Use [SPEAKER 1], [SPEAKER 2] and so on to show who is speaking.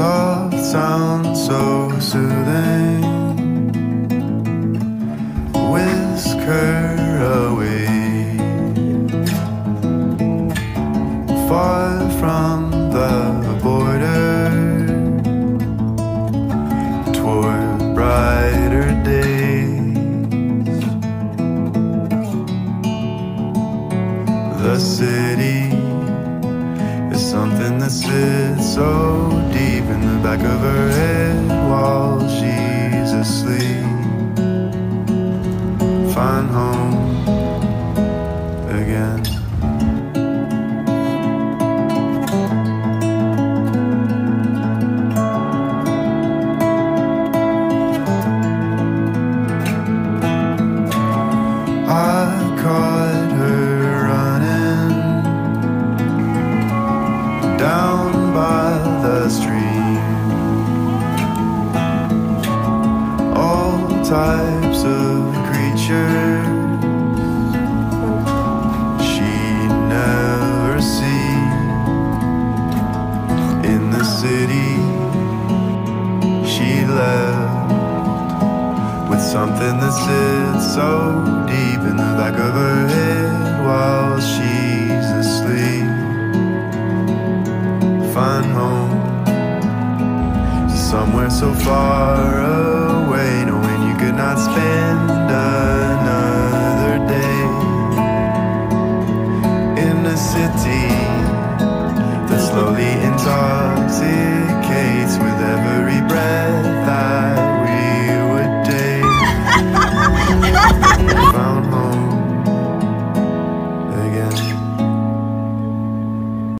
[SPEAKER 1] Soft sound so soothing. Whisk her away, far from the border toward brighter days. The city something that sits so deep in the back of her head while she's asleep. Find home again. I call types of creatures she'd never see in the city. She left with something that sits so deep in the back of her head while she's asleep. Find home somewhere so far away.